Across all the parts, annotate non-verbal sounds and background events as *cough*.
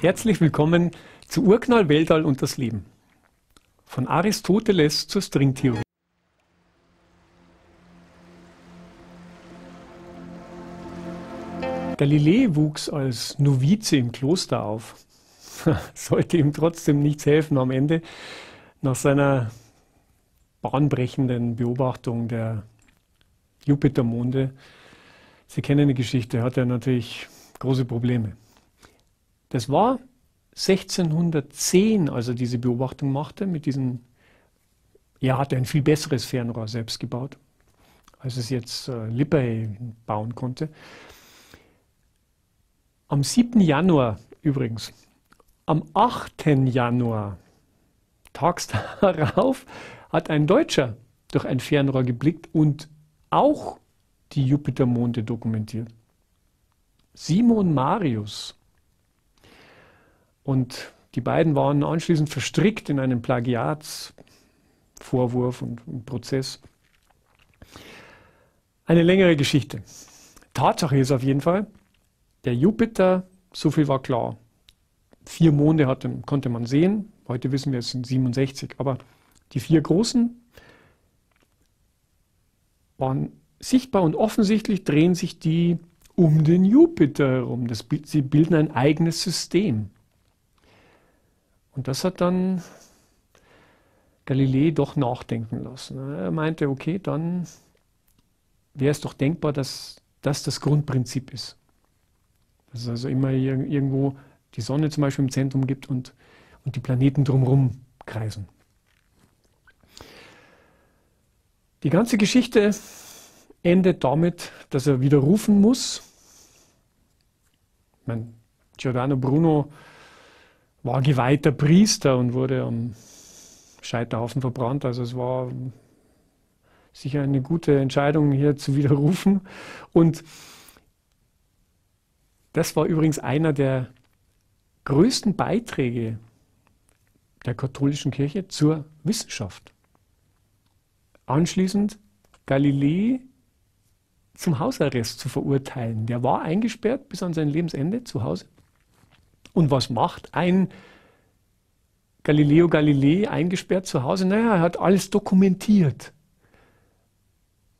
Herzlich willkommen zu Urknall, Weltall und das Leben. Von Aristoteles zur Stringtheorie. Galilei wuchs als Novize im Kloster auf. *laughs* Sollte ihm trotzdem nichts helfen am Ende. Nach seiner bahnbrechenden Beobachtung der Jupitermonde, Sie kennen die Geschichte, hat er natürlich große Probleme. Das war 1610, als er diese Beobachtung machte, mit diesen, er hatte ein viel besseres Fernrohr selbst gebaut, als es jetzt äh, Lippey bauen konnte. Am 7. Januar übrigens, am 8. Januar, tags *laughs* darauf, hat ein Deutscher durch ein Fernrohr geblickt und auch die Jupitermonde dokumentiert. Simon Marius. Und die beiden waren anschließend verstrickt in einen Plagiatsvorwurf und Prozess. Eine längere Geschichte. Tatsache ist auf jeden Fall, der Jupiter, so viel war klar. Vier Monde hatte, konnte man sehen. Heute wissen wir, es sind 67. Aber die vier großen waren sichtbar und offensichtlich drehen sich die um den Jupiter herum. Das, sie bilden ein eigenes System. Und das hat dann Galilei doch nachdenken lassen. Er meinte, okay, dann wäre es doch denkbar, dass das das Grundprinzip ist. Dass es also immer irgendwo die Sonne zum Beispiel im Zentrum gibt und, und die Planeten drumherum kreisen. Die ganze Geschichte endet damit, dass er widerrufen muss. Mein Giordano Bruno war geweihter Priester und wurde am Scheiterhaufen verbrannt. Also es war sicher eine gute Entscheidung, hier zu widerrufen. Und das war übrigens einer der größten Beiträge der katholischen Kirche zur Wissenschaft. Anschließend Galilei zum Hausarrest zu verurteilen. Der war eingesperrt bis an sein Lebensende zu Hause. Und was macht ein Galileo Galilei eingesperrt zu Hause? Naja, er hat alles dokumentiert,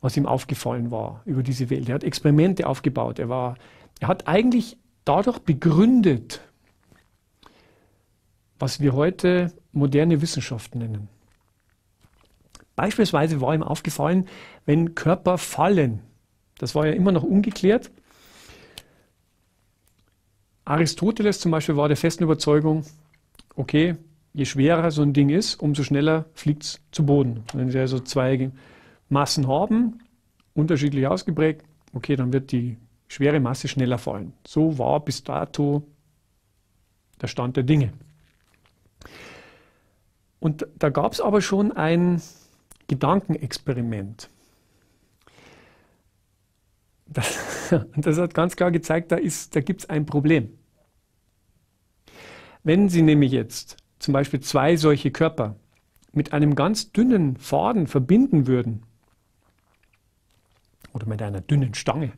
was ihm aufgefallen war über diese Welt. Er hat Experimente aufgebaut. Er, war, er hat eigentlich dadurch begründet, was wir heute moderne Wissenschaft nennen. Beispielsweise war ihm aufgefallen, wenn Körper fallen, das war ja immer noch ungeklärt, Aristoteles zum Beispiel war der festen Überzeugung, okay, je schwerer so ein Ding ist, umso schneller fliegt es zu Boden. Wenn Sie also zwei Massen haben, unterschiedlich ausgeprägt, okay, dann wird die schwere Masse schneller fallen. So war bis dato der Stand der Dinge. Und da gab es aber schon ein Gedankenexperiment. Das, *laughs* das hat ganz klar gezeigt, da, da gibt es ein Problem. Wenn Sie nämlich jetzt zum Beispiel zwei solche Körper mit einem ganz dünnen Faden verbinden würden, oder mit einer dünnen Stange,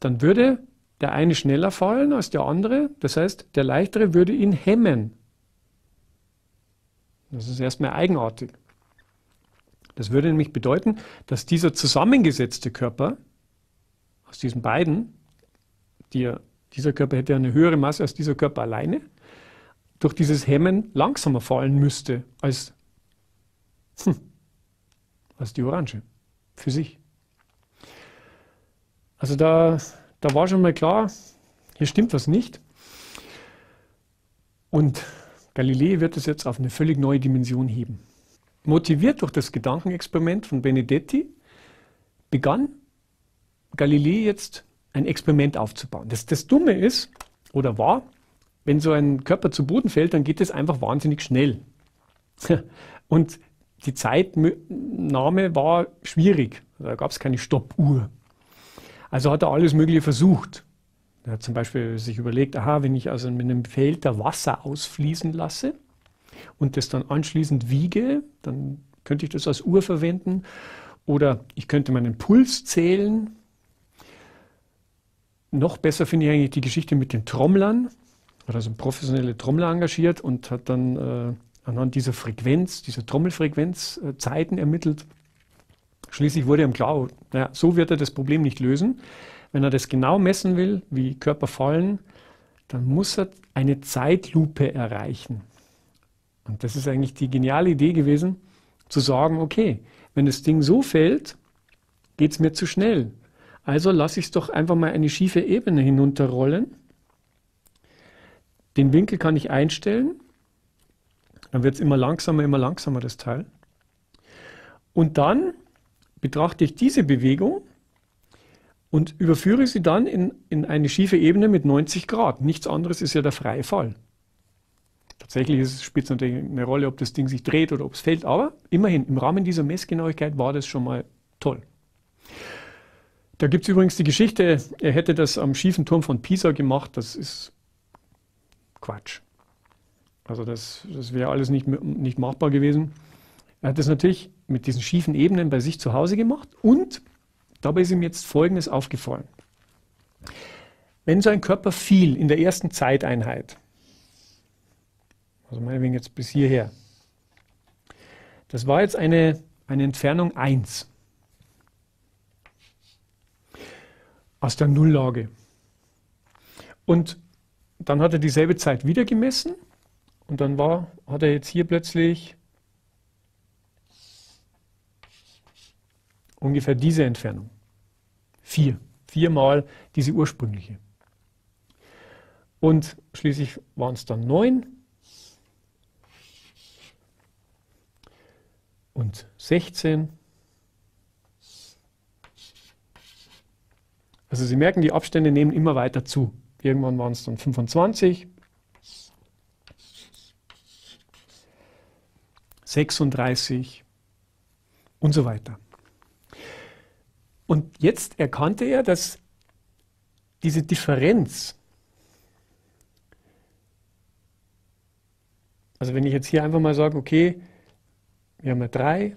dann würde der eine schneller fallen als der andere. Das heißt, der leichtere würde ihn hemmen. Das ist erstmal eigenartig. Das würde nämlich bedeuten, dass dieser zusammengesetzte Körper aus diesen beiden, die, dieser Körper hätte eine höhere Masse als dieser Körper alleine, durch dieses Hemmen langsamer fallen müsste als, hm, als die Orange für sich. Also da, da war schon mal klar, hier stimmt was nicht. Und Galilei wird es jetzt auf eine völlig neue Dimension heben. Motiviert durch das Gedankenexperiment von Benedetti begann Galilei jetzt ein Experiment aufzubauen. Das, das Dumme ist, oder war, wenn so ein Körper zu Boden fällt, dann geht es einfach wahnsinnig schnell. *laughs* Und die Zeitnahme war schwierig. Da gab es keine Stoppuhr. Also hat er alles Mögliche versucht. Er hat zum Beispiel sich überlegt, aha, wenn ich also mit einem Behälter Wasser ausfließen lasse und das dann anschließend wiege, dann könnte ich das als Uhr verwenden. Oder ich könnte meinen Puls zählen. Noch besser finde ich eigentlich die Geschichte mit den Trommlern. Hat also professionelle Trommler engagiert und hat dann äh, anhand dieser Frequenz, dieser Trommelfrequenz äh, Zeiten ermittelt. Schließlich wurde ihm klar, naja, so wird er das Problem nicht lösen. Wenn er das genau messen will, wie Körper fallen, dann muss er eine Zeitlupe erreichen. Und das ist eigentlich die geniale Idee gewesen, zu sagen, okay, wenn das Ding so fällt, geht es mir zu schnell. Also lasse ich es doch einfach mal eine schiefe Ebene hinunterrollen. Den Winkel kann ich einstellen. Dann wird es immer langsamer, immer langsamer, das Teil. Und dann betrachte ich diese Bewegung und überführe sie dann in, in eine schiefe Ebene mit 90 Grad. Nichts anderes ist ja der freie Fall. Tatsächlich spielt es natürlich eine Rolle, ob das Ding sich dreht oder ob es fällt, aber immerhin, im Rahmen dieser Messgenauigkeit war das schon mal toll. Da gibt es übrigens die Geschichte, er hätte das am schiefen Turm von Pisa gemacht, das ist Quatsch. Also das, das wäre alles nicht, nicht machbar gewesen. Er hat das natürlich mit diesen schiefen Ebenen bei sich zu Hause gemacht und dabei ist ihm jetzt Folgendes aufgefallen. Wenn so ein Körper fiel in der ersten Zeiteinheit, also meinetwegen jetzt bis hierher. Das war jetzt eine, eine Entfernung 1 aus der Nulllage. Und dann hat er dieselbe Zeit wieder gemessen und dann war, hat er jetzt hier plötzlich ungefähr diese Entfernung. Vier. Viermal diese ursprüngliche. Und schließlich waren es dann neun und 16. Also Sie merken, die Abstände nehmen immer weiter zu. Irgendwann waren es dann 25, 36 und so weiter. Und jetzt erkannte er, dass diese Differenz, also wenn ich jetzt hier einfach mal sage, okay, hier haben wir 3,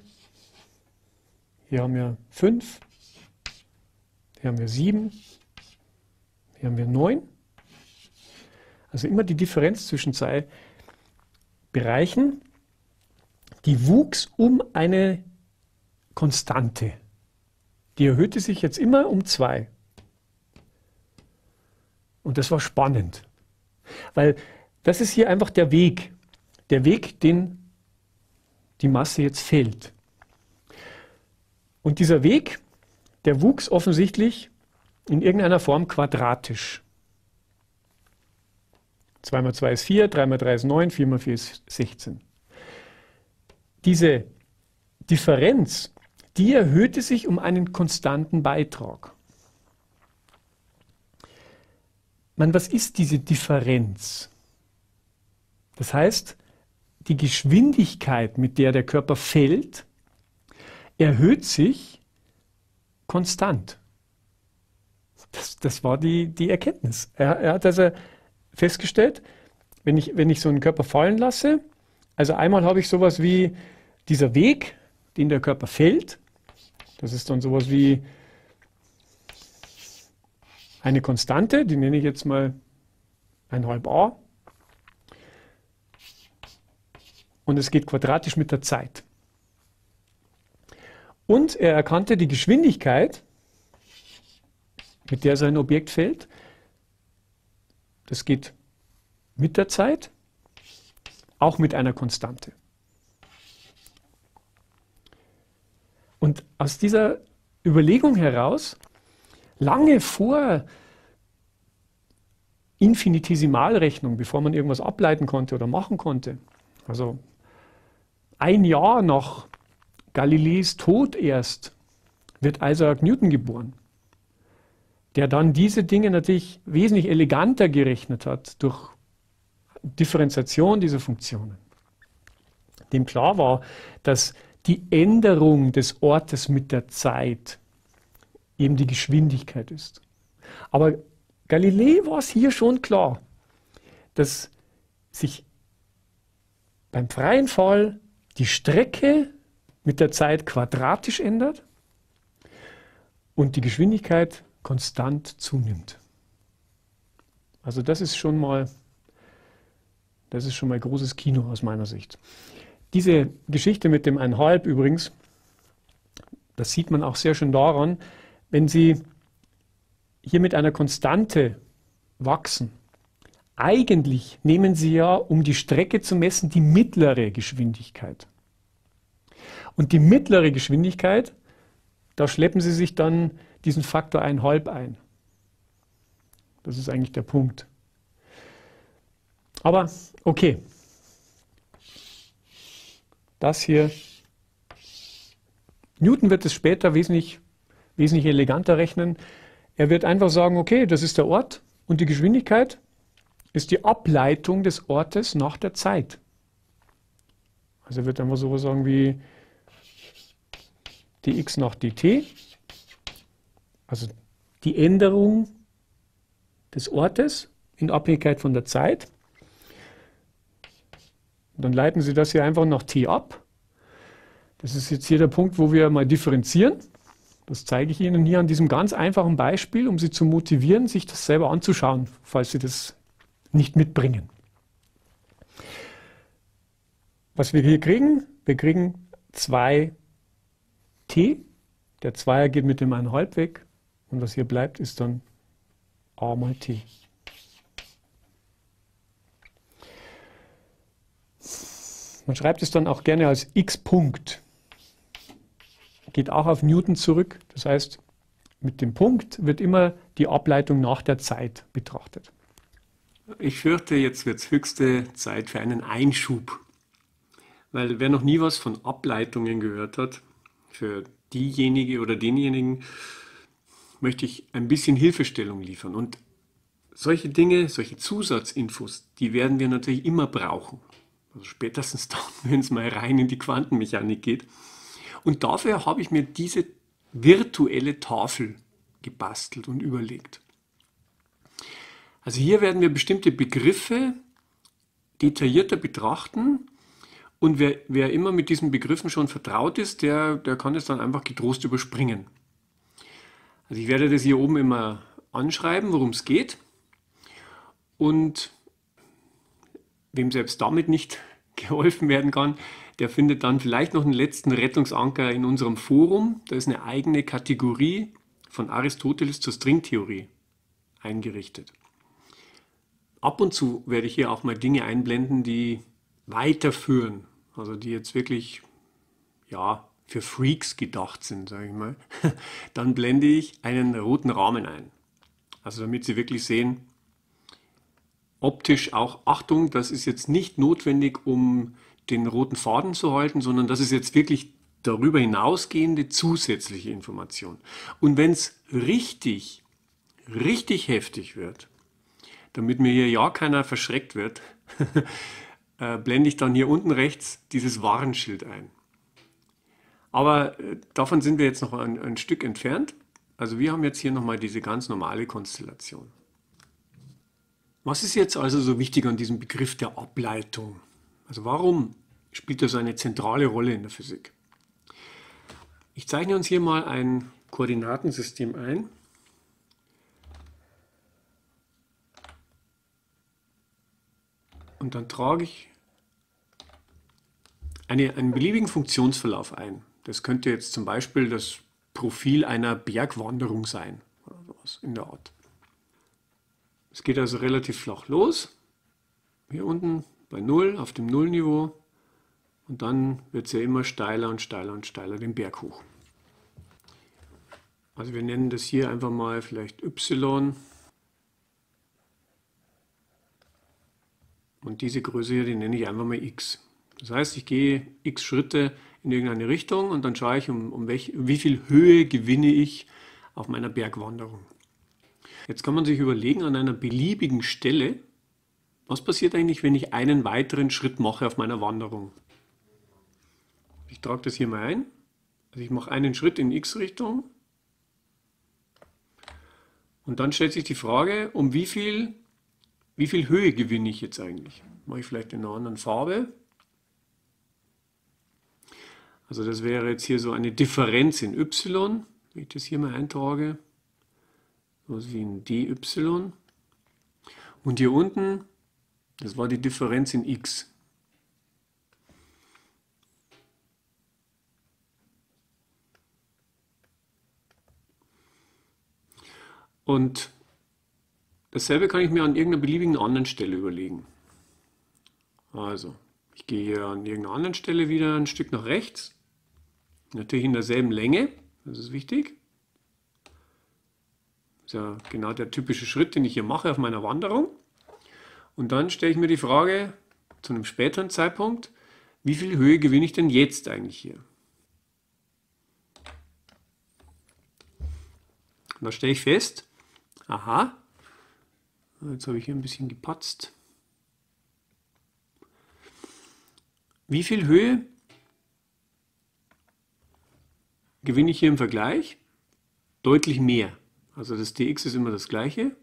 hier haben wir 5, hier haben wir 7, hier haben wir 9. Also immer die Differenz zwischen zwei Bereichen, die wuchs um eine Konstante. Die erhöhte sich jetzt immer um 2. Und das war spannend, weil das ist hier einfach der Weg. Der Weg, den die Masse jetzt fällt. Und dieser Weg, der wuchs offensichtlich in irgendeiner Form quadratisch. 2 mal 2 ist 4, 3 mal 3 ist 9, 4 mal 4 ist 16. Diese Differenz, die erhöhte sich um einen konstanten Beitrag. Man, was ist diese Differenz? Das heißt, die Geschwindigkeit, mit der der Körper fällt, erhöht sich konstant. Das, das war die, die Erkenntnis. Er, er hat also festgestellt, wenn ich, wenn ich so einen Körper fallen lasse, also einmal habe ich sowas wie dieser Weg, den der Körper fällt, das ist dann sowas wie eine Konstante, die nenne ich jetzt mal ein halb a. und es geht quadratisch mit der Zeit. Und er erkannte die Geschwindigkeit, mit der sein Objekt fällt. Das geht mit der Zeit, auch mit einer Konstante. Und aus dieser Überlegung heraus, lange vor Infinitesimalrechnung, bevor man irgendwas ableiten konnte oder machen konnte, also ein Jahr nach Galileis Tod erst wird Isaac Newton geboren, der dann diese Dinge natürlich wesentlich eleganter gerechnet hat durch Differenziation dieser Funktionen. Dem klar war, dass die Änderung des Ortes mit der Zeit eben die Geschwindigkeit ist. Aber Galilei war es hier schon klar, dass sich beim freien Fall die Strecke mit der Zeit quadratisch ändert und die Geschwindigkeit konstant zunimmt. Also das ist schon mal Das ist schon mal großes Kino aus meiner Sicht. Diese Geschichte mit dem einhalb übrigens, das sieht man auch sehr schön daran, wenn Sie hier mit einer Konstante wachsen. Eigentlich nehmen Sie ja, um die Strecke zu messen, die mittlere Geschwindigkeit. Und die mittlere Geschwindigkeit, da schleppen Sie sich dann diesen Faktor 1,5 ein. Das ist eigentlich der Punkt. Aber okay. Das hier. Newton wird es später wesentlich, wesentlich eleganter rechnen. Er wird einfach sagen, okay, das ist der Ort und die Geschwindigkeit ist die Ableitung des Ortes nach der Zeit. Also er wird einfach so sagen wie dx nach dt, also die Änderung des Ortes in Abhängigkeit von der Zeit. dann leiten Sie das hier einfach nach t ab. Das ist jetzt hier der Punkt, wo wir mal differenzieren. Das zeige ich Ihnen hier an diesem ganz einfachen Beispiel, um Sie zu motivieren, sich das selber anzuschauen, falls Sie das nicht mitbringen. Was wir hier kriegen, wir kriegen 2t. Der Zweier geht mit dem 1,5 weg und was hier bleibt, ist dann a mal t. Man schreibt es dann auch gerne als x-Punkt. Geht auch auf Newton zurück. Das heißt, mit dem Punkt wird immer die Ableitung nach der Zeit betrachtet. Ich fürchte, jetzt wird es höchste Zeit für einen Einschub. Weil wer noch nie was von Ableitungen gehört hat, für diejenige oder denjenigen möchte ich ein bisschen Hilfestellung liefern. Und solche Dinge, solche Zusatzinfos, die werden wir natürlich immer brauchen. Also spätestens *laughs* dann, wenn es mal rein in die Quantenmechanik geht. Und dafür habe ich mir diese virtuelle Tafel gebastelt und überlegt. Also hier werden wir bestimmte Begriffe detaillierter betrachten und wer, wer immer mit diesen Begriffen schon vertraut ist, der, der kann es dann einfach getrost überspringen. Also ich werde das hier oben immer anschreiben, worum es geht. Und wem selbst damit nicht *laughs* geholfen werden kann, der findet dann vielleicht noch einen letzten Rettungsanker in unserem Forum. Da ist eine eigene Kategorie von Aristoteles zur Stringtheorie eingerichtet. Ab und zu werde ich hier auch mal Dinge einblenden, die weiterführen, also die jetzt wirklich ja, für Freaks gedacht sind, sage ich mal. *laughs* Dann blende ich einen roten Rahmen ein. Also damit Sie wirklich sehen, optisch auch, Achtung, das ist jetzt nicht notwendig, um den roten Faden zu halten, sondern das ist jetzt wirklich darüber hinausgehende zusätzliche Information. Und wenn es richtig, richtig heftig wird, damit mir hier ja keiner verschreckt wird, *laughs* äh, blende ich dann hier unten rechts dieses Warnschild ein. Aber äh, davon sind wir jetzt noch ein, ein Stück entfernt. Also wir haben jetzt hier nochmal diese ganz normale Konstellation. Was ist jetzt also so wichtig an diesem Begriff der Ableitung? Also warum spielt das eine zentrale Rolle in der Physik? Ich zeichne uns hier mal ein Koordinatensystem ein. Und dann trage ich eine, einen beliebigen Funktionsverlauf ein. Das könnte jetzt zum Beispiel das Profil einer Bergwanderung sein oder sowas in der Art. Es geht also relativ flach los. Hier unten bei 0 auf dem Nullniveau. Und dann wird es ja immer steiler und steiler und steiler den Berg hoch. Also wir nennen das hier einfach mal vielleicht y. Und diese Größe hier, die nenne ich einfach mal x. Das heißt, ich gehe x Schritte in irgendeine Richtung und dann schaue ich, um, um welch, wie viel Höhe gewinne ich auf meiner Bergwanderung. Jetzt kann man sich überlegen, an einer beliebigen Stelle, was passiert eigentlich, wenn ich einen weiteren Schritt mache auf meiner Wanderung? Ich trage das hier mal ein. Also ich mache einen Schritt in x-Richtung. Und dann stellt sich die Frage, um wie viel wie viel Höhe gewinne ich jetzt eigentlich? Mache ich vielleicht in einer anderen Farbe. Also das wäre jetzt hier so eine Differenz in y, wenn ich das hier mal eintrage. So wie ein dy. Und hier unten Das war die Differenz in x. Und dasselbe kann ich mir an irgendeiner beliebigen anderen Stelle überlegen. Also, ich gehe hier an irgendeiner anderen Stelle wieder ein Stück nach rechts. Natürlich in derselben Länge, das ist wichtig. Das ist ja genau der typische Schritt, den ich hier mache auf meiner Wanderung. Und dann stelle ich mir die Frage zu einem späteren Zeitpunkt, wie viel Höhe gewinne ich denn jetzt eigentlich hier? Und da stelle ich fest, Aha. Jetzt habe ich hier ein bisschen gepatzt. Wie viel Höhe gewinne ich hier im Vergleich? Deutlich mehr. Also das dx ist immer das gleiche.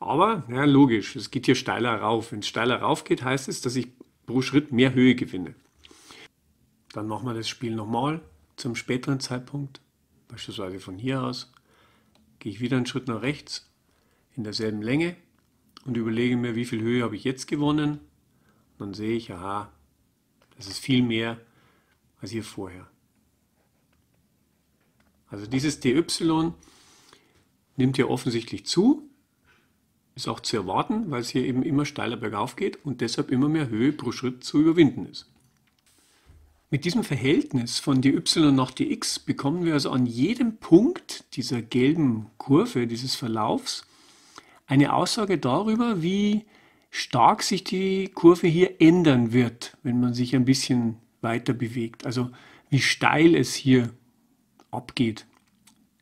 Aber, ja, logisch, es geht hier steiler rauf. Wenn es steiler rauf geht, heißt es, dass ich pro Schritt mehr Höhe gewinne. Dann machen wir das Spiel nochmal zum späteren Zeitpunkt, beispielsweise von hier aus gehe ich wieder einen Schritt nach rechts in derselben Länge und überlege mir, wie viel Höhe habe ich jetzt gewonnen. dann sehe ich, aha, das ist viel mehr als hier vorher. Also dieses dy nimmt hier offensichtlich zu, ist auch zu erwarten, weil es hier eben immer steiler bergauf geht und deshalb immer mehr Höhe pro Schritt zu überwinden ist. Mit diesem Verhältnis von dy nach dx bekommen wir also an jedem Punkt dieser gelben Kurve, dieses Verlaufs, eine Aussage darüber, wie stark sich die Kurve hier ändern wird, wenn man sich ein bisschen weiter bewegt. Also wie steil es hier abgeht.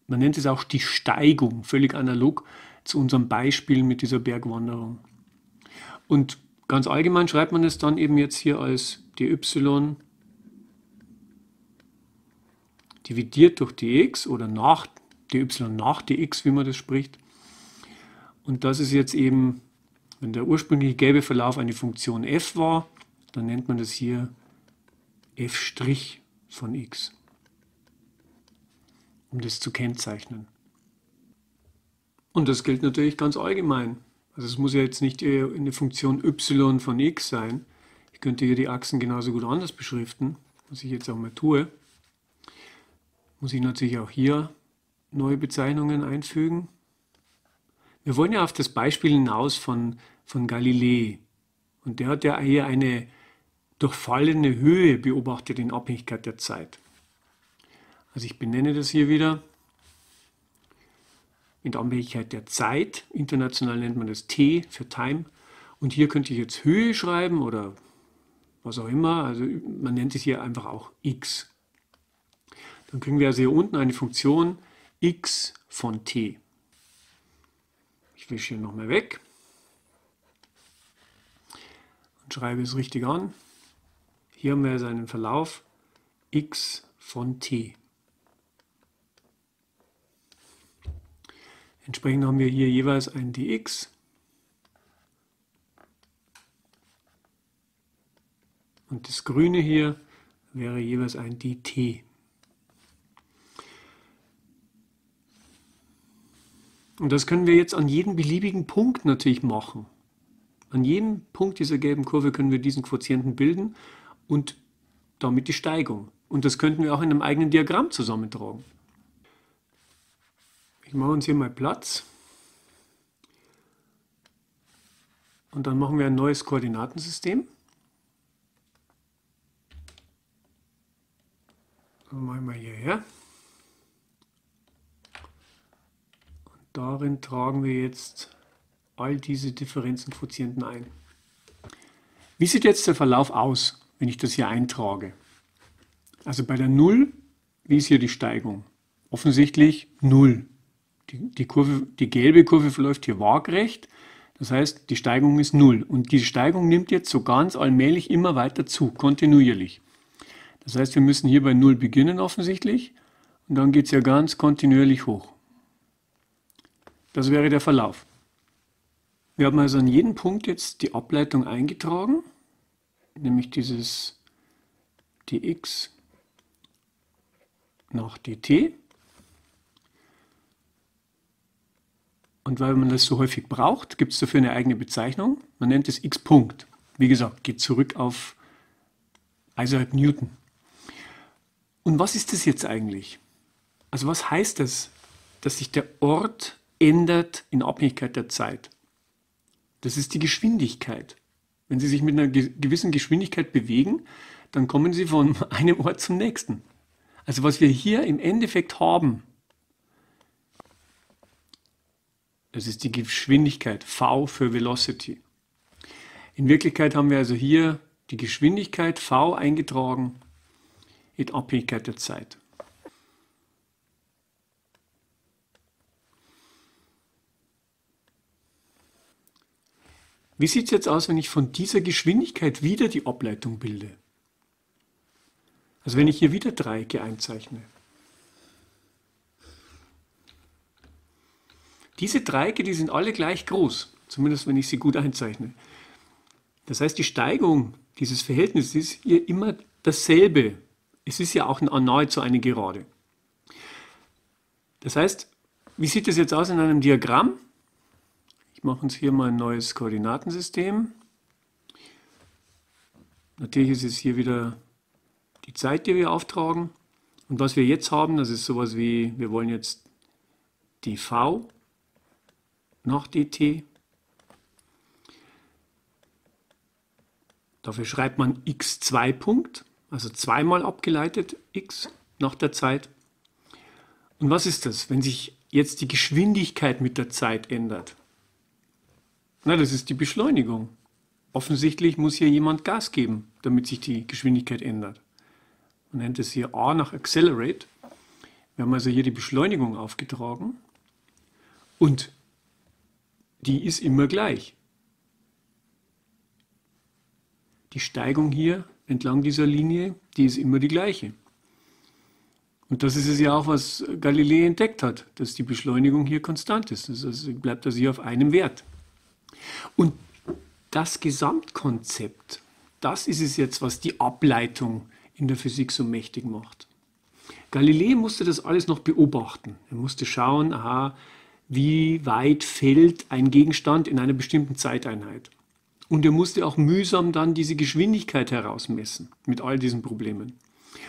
Man nennt es auch die Steigung, völlig analog zu unserem Beispiel mit dieser Bergwanderung. Und ganz allgemein schreibt man es dann eben jetzt hier als dy dividiert durch dx oder nach dy nach dx, wie man das spricht. Und das ist jetzt eben, wenn der ursprüngliche gelbe Verlauf eine Funktion f war, dann nennt man das hier f' von x, um das zu kennzeichnen. Und das gilt natürlich ganz allgemein. Also es muss ja jetzt nicht eine Funktion y von x sein. Ich könnte hier die Achsen genauso gut anders beschriften, was ich jetzt auch mal tue muss ich natürlich auch hier neue Bezeichnungen einfügen. Wir wollen ja auf das Beispiel hinaus von, von Galilei. Und der hat ja hier eine durchfallene Höhe beobachtet in Abhängigkeit der Zeit. Also ich benenne das hier wieder in Abhängigkeit der Zeit. International nennt man das T für Time. Und hier könnte ich jetzt Höhe schreiben oder was auch immer. Also man nennt es hier einfach auch x. Dann kriegen wir also hier unten eine Funktion x von t. Ich wische hier nochmal weg und schreibe es richtig an. Hier haben wir also einen Verlauf x von t. Entsprechend haben wir hier jeweils ein dx und das grüne hier wäre jeweils ein dt. Und das können wir jetzt an jedem beliebigen Punkt natürlich machen. An jedem Punkt dieser gelben Kurve können wir diesen Quotienten bilden und damit die Steigung. Und das könnten wir auch in einem eigenen Diagramm zusammentragen. Ich mache uns hier mal Platz. Und dann machen wir ein neues Koordinatensystem. Dann machen wir hierher. Darin tragen wir jetzt all diese Differenzenquotienten ein. Wie sieht jetzt der Verlauf aus, wenn ich das hier eintrage? Also bei der 0, wie ist hier die Steigung? Offensichtlich 0. Die, die, Kurve, die gelbe Kurve verläuft hier waagrecht. Das heißt, die Steigung ist 0. Und die Steigung nimmt jetzt so ganz allmählich immer weiter zu, kontinuierlich. Das heißt, wir müssen hier bei 0 beginnen offensichtlich. Und dann geht es ja ganz kontinuierlich hoch. Das wäre der Verlauf. Wir haben also an jedem Punkt jetzt die Ableitung eingetragen, nämlich dieses dx nach dt. Und weil man das so häufig braucht, gibt es dafür eine eigene Bezeichnung. Man nennt es x-Punkt. Wie gesagt, geht zurück auf Isaac Newton. Und was ist das jetzt eigentlich? Also was heißt das, dass sich der Ort ändert in Abhängigkeit der Zeit? Das ist die Geschwindigkeit. Wenn Sie sich mit einer gewissen Geschwindigkeit bewegen, dann kommen Sie von *laughs* einem Ort zum nächsten. Also was wir hier im Endeffekt haben, Das ist die Geschwindigkeit, v für Velocity. In Wirklichkeit haben wir also hier die Geschwindigkeit v eingetragen in Abhängigkeit der Zeit. Wie sieht es jetzt aus, wenn ich von dieser Geschwindigkeit wieder die Ableitung bilde? Also wenn ich hier wieder Dreiecke einzeichne. Diese Dreiecke, die sind alle gleich groß, zumindest wenn ich sie gut einzeichne. Das heißt, die Steigung dieses Verhältnisses ist hier immer dasselbe. Es ist ja auch nahezu eine Gerade. Das heißt, wie sieht das jetzt aus in einem Diagramm? Ich mache uns hier mal ein neues Koordinatensystem. Natürlich ist es hier wieder die Zeit, die wir auftragen. Und was wir jetzt haben, das ist sowas wie, wir wollen jetzt die v nach dt. Dafür schreibt man x2 Punkt, also zweimal abgeleitet x nach der Zeit. Und was ist das, wenn sich jetzt die Geschwindigkeit mit der Zeit ändert? Na, das ist die Beschleunigung. Offensichtlich muss hier jemand Gas geben, damit sich die Geschwindigkeit ändert. Man nennt es hier a nach Accelerate. Wir haben also hier die Beschleunigung aufgetragen. Und die ist immer gleich. Die Steigung hier entlang dieser Linie, die ist immer die gleiche. Und das ist es ja auch, was Galilei entdeckt hat, dass die Beschleunigung hier konstant ist. Das also bleibt also hier auf einem Wert. Und das Gesamtkonzept, das ist es jetzt, was die Ableitung in der Physik so mächtig macht. Galilei musste das alles noch beobachten. Er musste schauen, aha, wie weit fällt ein Gegenstand in einer bestimmten Zeiteinheit. Und er musste auch mühsam dann diese Geschwindigkeit herausmessen mit all diesen Problemen.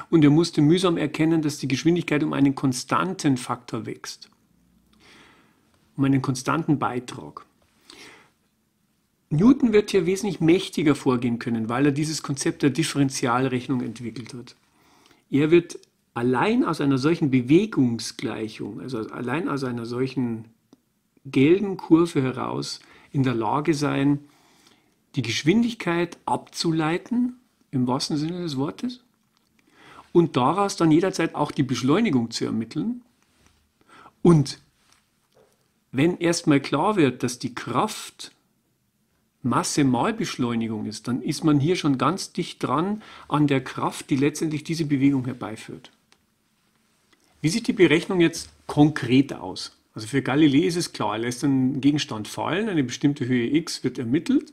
Und er musste mühsam erkennen, dass die Geschwindigkeit um einen konstanten Faktor wächst. Um einen konstanten Beitrag. Newton wird hier wesentlich mächtiger vorgehen können, weil er dieses Konzept der Differentialrechnung entwickelt hat. Er wird allein aus einer solchen Bewegungsgleichung, also allein aus einer solchen gelben Kurve heraus in der Lage sein, die Geschwindigkeit abzuleiten, im wahrsten Sinne des Wortes, und daraus dann jederzeit auch die Beschleunigung zu ermitteln. Und wenn erstmal klar wird, dass die Kraft Masse mal Beschleunigung ist, dann ist man hier schon ganz dicht dran an der Kraft, die letztendlich diese Bewegung herbeiführt. Wie sieht die Berechnung jetzt konkret aus? Also für Galilei ist es klar, er lässt einen Gegenstand fallen, eine bestimmte Höhe x wird ermittelt.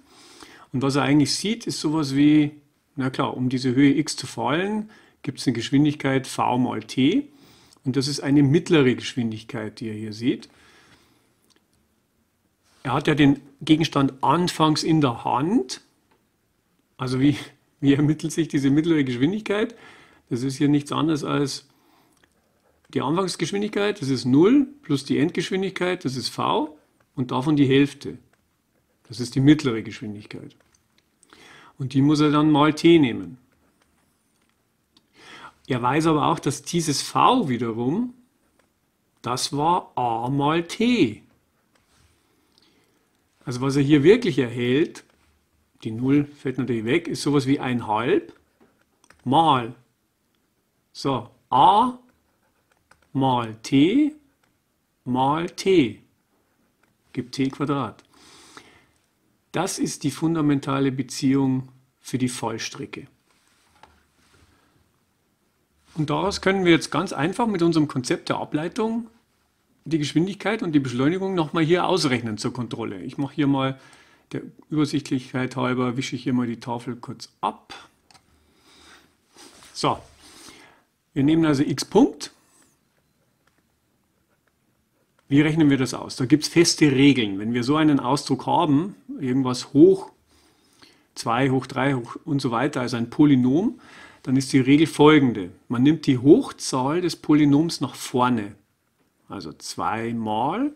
Und was er eigentlich sieht, ist sowas wie, na klar, um diese Höhe x zu fallen, gibt es eine Geschwindigkeit v mal t. Und das ist eine mittlere Geschwindigkeit, die er hier sieht. Er hat ja den Gegenstand anfangs in der Hand. Also wie, wie ermittelt sich diese mittlere Geschwindigkeit? Das ist hier nichts anderes als die Anfangsgeschwindigkeit, das ist 0, plus die Endgeschwindigkeit, das ist v, und davon die Hälfte. Das ist die mittlere Geschwindigkeit. Und die muss er dann mal t nehmen. Er weiß aber auch, dass dieses v wiederum, das war a mal t. Also was er hier wirklich erhält, die 0 fällt natürlich weg, ist sowas wie ein halb mal. So, a mal t mal t gibt t Quadrat. Das ist die fundamentale Beziehung für die Vollstrecke. Und daraus können wir jetzt ganz einfach mit unserem Konzept der Ableitung die Geschwindigkeit und die Beschleunigung nochmal hier ausrechnen zur Kontrolle. Ich mache hier mal der Übersichtlichkeit halber, wische ich hier mal die Tafel kurz ab. So, wir nehmen also x Punkt Wie rechnen wir das aus? Da gibt es feste Regeln. Wenn wir so einen Ausdruck haben, irgendwas hoch 2 hoch 3 hoch und so weiter, also ein Polynom, dann ist die Regel folgende. Man nimmt die Hochzahl des Polynoms nach vorne. Also 2 mal,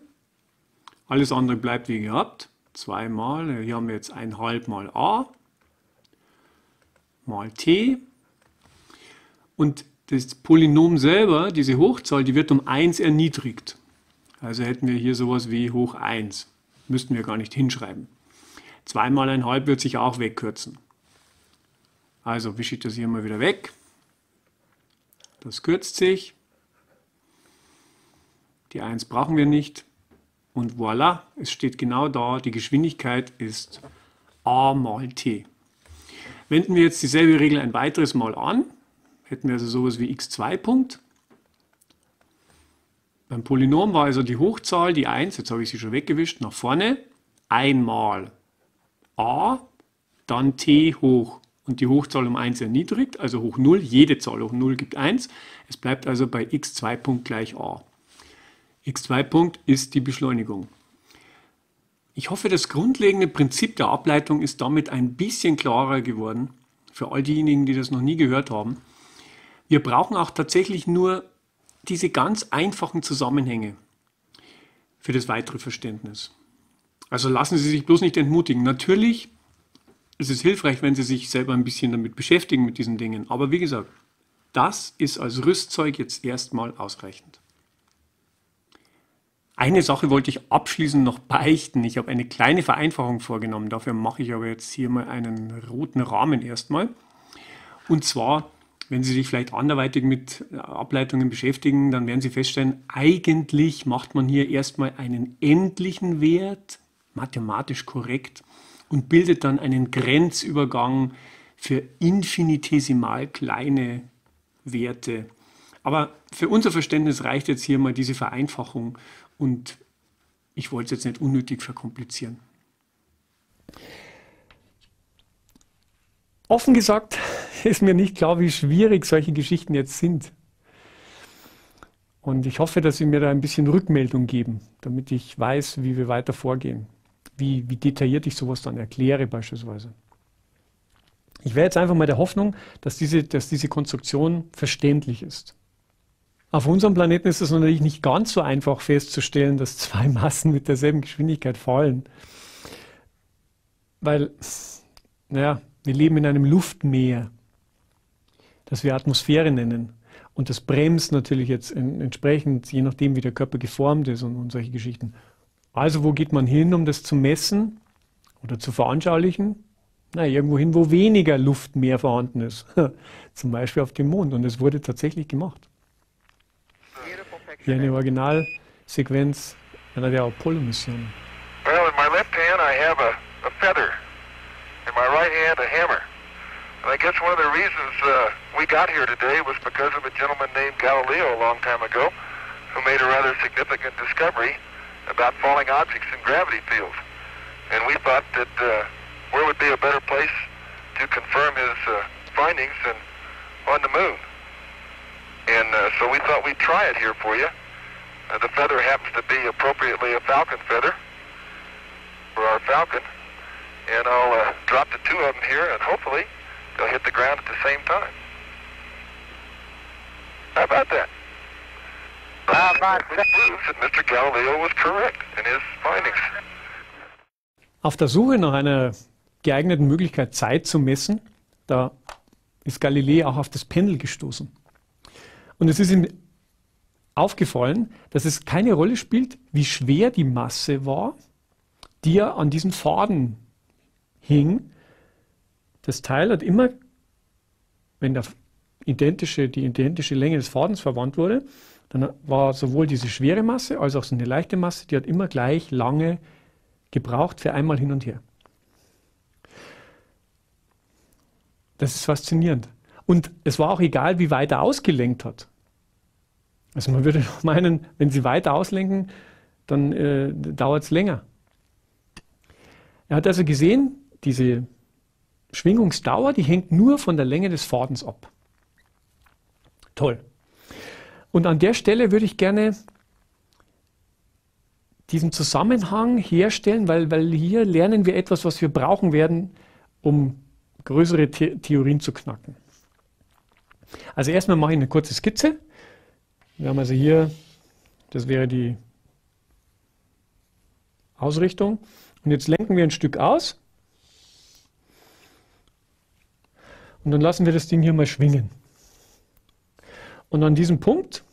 alles andere bleibt wie gehabt. 2 mal, hier haben wir jetzt 1 mal a mal t. Und das Polynom selber, diese Hochzahl, die wird um 1 erniedrigt. Also hätten wir hier sowas wie hoch 1. Müssten wir gar nicht hinschreiben. 2 mal 1,5 wird sich auch wegkürzen. Also wische ich das hier mal wieder weg. Das kürzt sich. Die 1 brauchen wir nicht. Und voilà, es steht genau da, die Geschwindigkeit ist a mal t. Wenden wir jetzt dieselbe Regel ein weiteres Mal an, hätten wir also sowas wie x2 Punkt. Beim Polynom war also die Hochzahl, die 1, jetzt habe ich sie schon weggewischt, nach vorne, einmal a, dann t hoch und die Hochzahl um 1 erniedrigt, also hoch 0, jede Zahl hoch 0 gibt 1. Es bleibt also bei x2 Punkt gleich a. x2 Punkt ist die Beschleunigung. Ich hoffe, das grundlegende Prinzip der Ableitung ist damit ein bisschen klarer geworden für all diejenigen, die das noch nie gehört haben. Wir brauchen auch tatsächlich nur diese ganz einfachen Zusammenhänge für das weitere Verständnis. Also lassen Sie sich bloß nicht entmutigen. Natürlich ist es hilfreich, wenn Sie sich selber ein bisschen damit beschäftigen mit diesen Dingen. Aber wie gesagt, das ist als Rüstzeug jetzt erstmal ausreichend. Eine Sache wollte ich abschließend noch beichten. Ich habe eine kleine Vereinfachung vorgenommen. Dafür mache ich aber jetzt hier mal einen roten Rahmen erstmal. Und zwar, wenn Sie sich vielleicht anderweitig mit Ableitungen beschäftigen, dann werden Sie feststellen, eigentlich macht man hier erstmal einen endlichen Wert, mathematisch korrekt, und bildet dann einen Grenzübergang für infinitesimal kleine Werte. Aber für unser Verständnis reicht jetzt hier mal diese Vereinfachung und ich wollte es jetzt nicht unnötig verkomplizieren. Offen gesagt *laughs* ist mir nicht klar, wie schwierig solche Geschichten jetzt sind. Und ich hoffe, dass Sie mir da ein bisschen Rückmeldung geben, damit ich weiß, wie wir weiter vorgehen, wie, wie detailliert ich sowas dann erkläre beispielsweise. Ich wäre jetzt einfach mal der Hoffnung, dass diese, dass diese Konstruktion verständlich ist. Auf unserem Planeten ist es natürlich nicht ganz so einfach festzustellen, dass zwei *laughs* Massen mit derselben Geschwindigkeit fallen. Weil, naja, wir leben in einem Luftmeer, das wir Atmosphäre nennen. Und das bremst natürlich jetzt entsprechend, je nachdem, wie der Körper geformt ist und, und solche Geschichten. Also, wo geht man hin, um das zu messen oder zu veranschaulichen? Na, irgendwo hin, wo weniger Luftmeer vorhanden ist. *laughs* Zum Beispiel auf dem Mond. Und es wurde tatsächlich gemacht. Hier eine Originalsequenz einer der Apollo-Missionen. Well, in my left hand I have a, a feather. In my right hand a hammer. I guess one of the reasons uh, we got here today was because of a gentleman named Galileo a long time ago who made a rather significant discovery about falling objects in gravity fields. And we thought that uh, where would be a better place to confirm his uh, findings than on the moon. And uh, so we thought we'd try it here for you. Uh, the feather happens to be appropriately a falcon feather for our falcon. And I'll uh, drop the two of them here, and hopefully they'll hit the ground at the same time. How about that? How about that? proves that Mr. Galileo was correct in his findings. Auf der Suche nach einer geeigneten Möglichkeit, Zeit zu messen, da ist Galilei auch auf das Pendel gestoßen. Und es ist ihm aufgefallen, dass es keine Rolle spielt, wie schwer die Masse war, die er an diesen Faden hing. Das Teil hat immer, wenn der identische, die identische Länge des Fadens verwandt wurde, dann war sowohl diese schwere Masse als auch so eine leichte Masse, die hat immer gleich lange gebraucht für einmal hin und her. Das ist faszinierend. Und es war auch egal, wie weit er ausgelenkt hat. Also man würde *laughs* meinen, wenn Sie weiter auslenken, dann äh, dauert es länger. Er hat also gesehen, diese Schwingungsdauer, die hängt nur von der Länge des Fadens ab. Toll. Und an der Stelle würde ich gerne diesen Zusammenhang herstellen, weil, weil hier lernen wir etwas, was wir brauchen werden, um größere The Theorien zu knacken. Also erstmal mache ich eine kurze Skizze. Wir haben also hier, das wäre die Ausrichtung. Und jetzt lenken wir ein Stück aus. Und dann lassen wir das Ding hier mal schwingen. Und an diesem Punkt,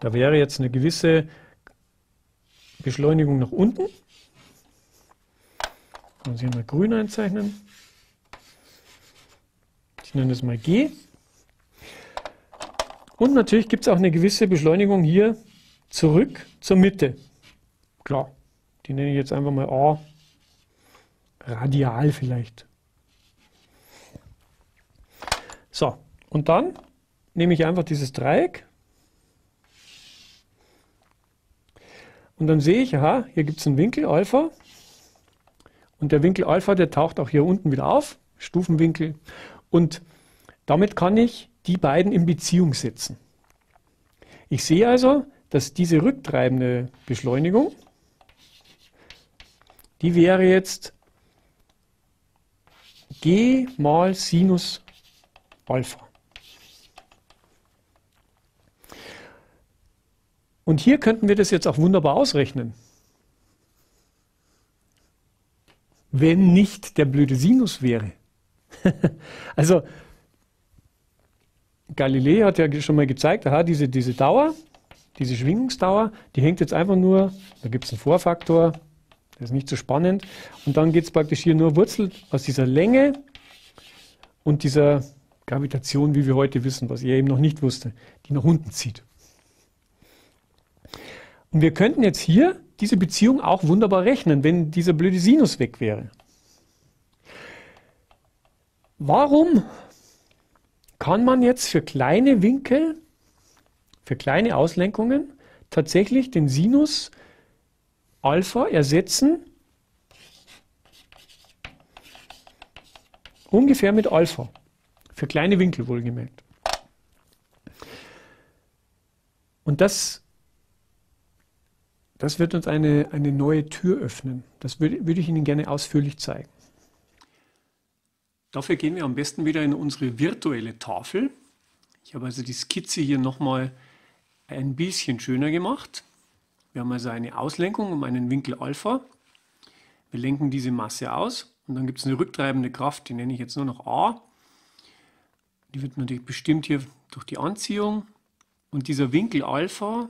da wäre jetzt eine gewisse Beschleunigung nach unten. Können Sie hier mal grün einzeichnen. Ich nenne das mal G. Und natürlich gibt es auch eine gewisse Beschleunigung hier zurück zur Mitte. Klar, die nenne ich jetzt einfach mal A. Radial vielleicht. So, und dann nehme ich einfach dieses Dreieck. Und dann sehe ich, aha, hier gibt es einen Winkel Alpha. Und der Winkel Alpha, der taucht auch hier unten wieder auf, Stufenwinkel. Und damit kann ich die beiden in Beziehung setzen. Ich sehe also, dass diese rücktreibende Beschleunigung, die wäre jetzt g mal Sinus Alpha. Und hier könnten wir das jetzt auch wunderbar ausrechnen. Wenn nicht der blöde Sinus wäre. *laughs* also Galilei hat ja schon mal gezeigt, aha, diese, diese Dauer, diese Schwingungsdauer, die hängt jetzt einfach nur, da gibt es einen Vorfaktor, das ist nicht so spannend. Und dann geht es praktisch hier nur Wurzel aus dieser Länge und dieser Gravitation, wie wir heute wissen, was er eben noch nicht wusste, die nach unten zieht. Und wir könnten jetzt hier diese Beziehung auch wunderbar rechnen, wenn dieser blöde Sinus weg wäre. Warum kann man jetzt für kleine Winkel, für kleine Auslenkungen tatsächlich den Sinus Alpha ersetzen ungefähr mit Alpha. Für kleine Winkel wohlgemerkt. Und das, das wird uns eine, eine neue Tür öffnen. Das würde, würde ich Ihnen gerne ausführlich zeigen. Dafür gehen wir am besten wieder in unsere virtuelle Tafel. Ich habe also die Skizze hier nochmal ein bisschen schöner gemacht. Wir haben also eine Auslenkung um einen Winkel Alpha. Wir lenken diese Masse aus und dann gibt es eine rücktreibende Kraft, die nenne ich jetzt nur noch A. Die wird natürlich bestimmt hier durch die Anziehung. Und dieser Winkel Alpha,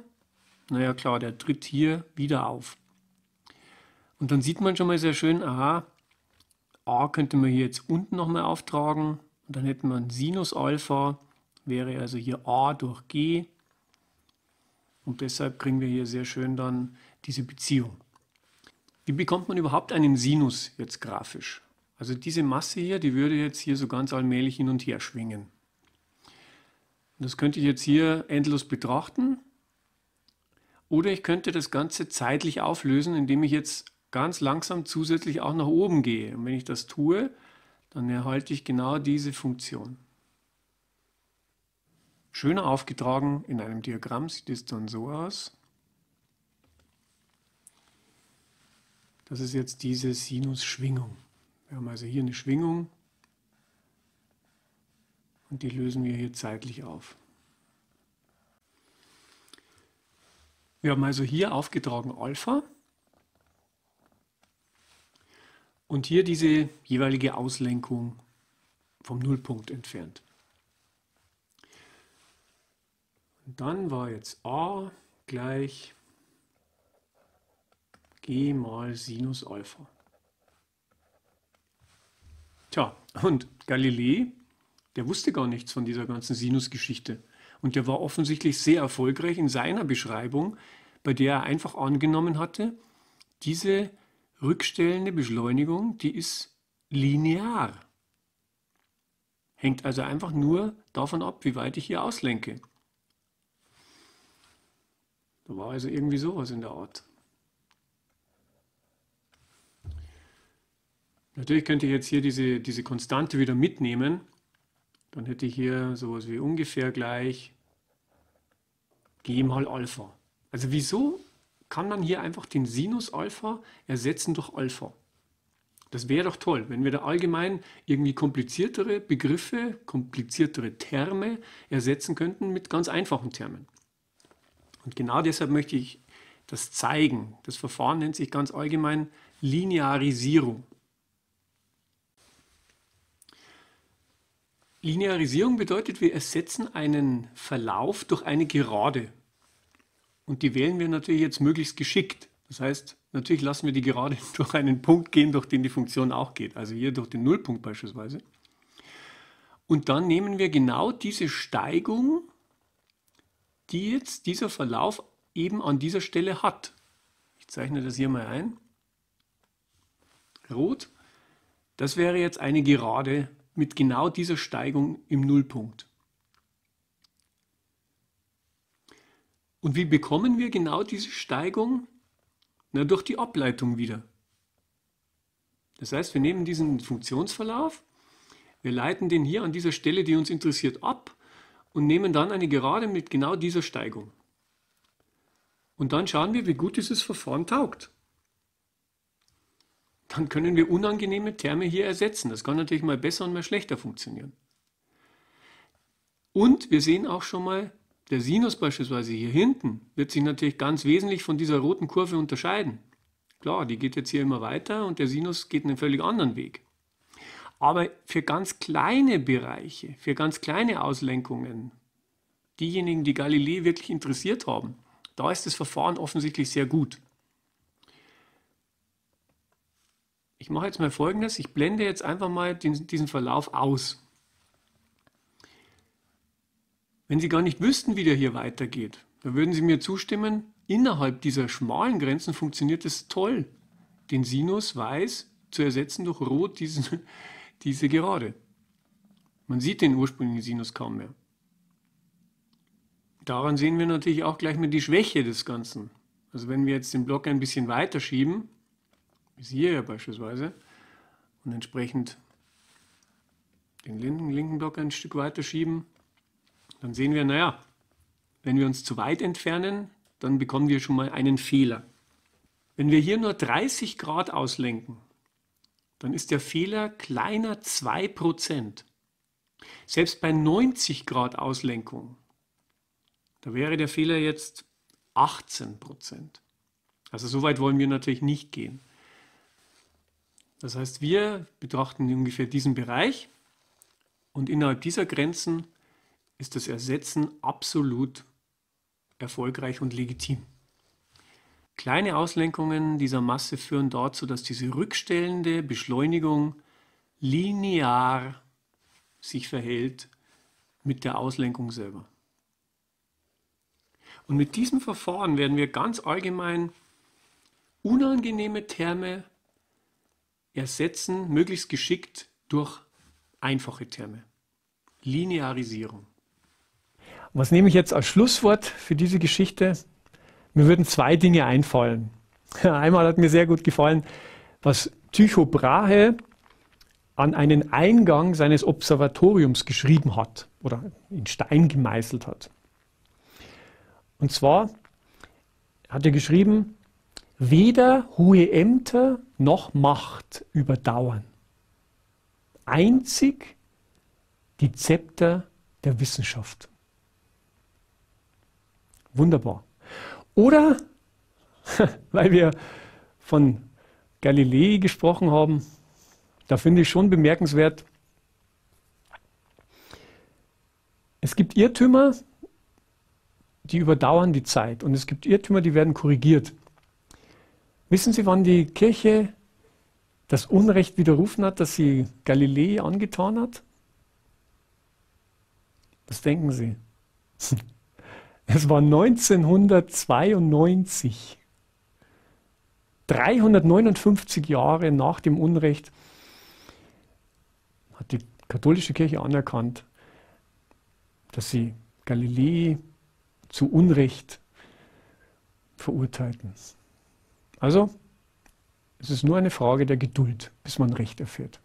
naja klar, der tritt hier wieder auf. Und dann sieht man schon mal sehr schön, aha, a könnte man hier jetzt unten nochmal auftragen. Und dann hätten wir ein Sinus Alpha, wäre also hier a durch g. Und deshalb kriegen wir hier sehr schön dann diese Beziehung. Wie bekommt man überhaupt einen Sinus jetzt grafisch? Also diese Masse hier, die würde jetzt hier so ganz allmählich hin und her schwingen. Und das könnte ich jetzt hier endlos betrachten. Oder ich könnte das Ganze zeitlich auflösen, indem ich jetzt ganz langsam zusätzlich auch nach oben gehe. Und wenn ich das tue, dann erhalte ich genau diese Funktion. Schöner aufgetragen in einem Diagramm sieht es dann so aus. Das ist jetzt diese Sinusschwingung. Wir haben also hier eine Schwingung und die lösen wir hier zeitlich auf. Wir haben also hier aufgetragen Alpha und hier diese jeweilige Auslenkung vom Nullpunkt entfernt. Und dann war jetzt a gleich g mal Sinus Alpha. Tja, und Galilei, der wusste gar nichts von dieser ganzen Sinusgeschichte. Und der war offensichtlich sehr erfolgreich in seiner Beschreibung, bei der er einfach angenommen hatte, diese rückstellende Beschleunigung, die ist linear. Hängt also einfach nur davon ab, wie weit ich hier auslenke. Da war also irgendwie sowas in der Art. Natürlich könnte ich jetzt hier diese, diese Konstante wieder mitnehmen. Dann hätte ich hier sowas wie ungefähr gleich g mal Alpha. Also wieso kann man hier einfach den Sinus Alpha ersetzen durch Alpha. Das wäre doch toll, wenn wir da allgemein irgendwie kompliziertere Begriffe, kompliziertere Terme ersetzen könnten mit ganz einfachen Termen. Und genau deshalb möchte ich das zeigen. Das Verfahren nennt sich ganz allgemein Linearisierung. Linearisierung bedeutet, wir ersetzen einen Verlauf durch eine Gerade. Und die wählen wir natürlich jetzt möglichst geschickt. Das heißt, natürlich lassen wir die Gerade *laughs* durch einen Punkt gehen, durch den die Funktion auch geht. Also hier durch den Nullpunkt beispielsweise. Und dann nehmen wir genau diese Steigung, die jetzt dieser Verlauf eben an dieser Stelle hat. Ich zeichne das hier mal ein. Rot. Das wäre jetzt eine Gerade mit genau dieser Steigung im Nullpunkt. Und wie bekommen wir genau diese Steigung? Na, durch die Ableitung wieder. Das heißt, wir nehmen diesen Funktionsverlauf, wir leiten den hier an dieser Stelle, die uns interessiert, ab und nehmen dann eine Gerade mit genau dieser Steigung. Und dann schauen wir, wie gut dieses Verfahren taugt dann können wir unangenehme Terme hier ersetzen. Das kann natürlich mal besser und mal schlechter funktionieren. Und wir sehen auch schon mal, der Sinus beispielsweise hier hinten wird sich natürlich ganz wesentlich von dieser roten Kurve unterscheiden. Klar, die geht jetzt hier immer weiter und der Sinus geht einen völlig anderen Weg. Aber für ganz kleine Bereiche, für ganz kleine Auslenkungen, diejenigen, die Galilei wirklich interessiert haben, da ist das Verfahren offensichtlich sehr gut. Ich mache jetzt mal folgendes, ich blende jetzt einfach mal den, diesen Verlauf aus. Wenn Sie gar nicht wüssten, wie der hier weitergeht, dann würden Sie mir zustimmen, innerhalb dieser schmalen Grenzen funktioniert es toll, den Sinus weiß zu ersetzen durch Rot diesen, *laughs* diese Gerade. Man sieht den ursprünglichen Sinus kaum mehr. Daran sehen wir natürlich auch gleich mal die Schwäche des Ganzen. Also wenn wir jetzt den Block ein bisschen weiter schieben, hierher beispielsweise, und entsprechend den linken, linken Block ein Stück weiter schieben, dann sehen wir, naja, wenn wir uns zu weit entfernen, dann bekommen wir schon mal einen Fehler. Wenn wir hier nur 30 Grad auslenken, dann ist der Fehler kleiner 2%. Selbst bei 90 Grad Auslenkung, da wäre der Fehler jetzt 18%. Also so weit wollen wir natürlich nicht gehen. Das heißt, wir betrachten ungefähr diesen Bereich und innerhalb dieser Grenzen ist das Ersetzen absolut erfolgreich und legitim. Kleine Auslenkungen dieser Masse führen dazu, dass diese rückstellende Beschleunigung linear sich verhält mit der Auslenkung selber. Und mit diesem Verfahren werden wir ganz allgemein unangenehme Terme ersetzen, möglichst geschickt durch einfache Terme. Linearisierung. Was nehme ich jetzt als Schlusswort für diese Geschichte? Mir würden zwei Dinge einfallen. *laughs* Einmal hat mir sehr gut gefallen, was Tycho Brahe an einen Eingang seines Observatoriums geschrieben hat oder in Stein gemeißelt hat. Und zwar hat er geschrieben, weder hohe Ämter noch Macht überdauern. Einzig die Zepter der Wissenschaft. Wunderbar. Oder, *laughs* weil wir von Galilei gesprochen haben, da finde ich schon bemerkenswert, es gibt Irrtümer, die überdauern die Zeit und es gibt Irrtümer, die werden korrigiert. Wissen Sie, wann die Kirche das Unrecht widerrufen hat, das sie Galilei angetan hat? Was denken Sie? *laughs* Es war 1992. 359 Jahre nach dem Unrecht hat die katholische Kirche anerkannt, dass sie Galilei zu Unrecht verurteilten. Also, es ist nur eine Frage der Geduld, bis man Recht erfährt.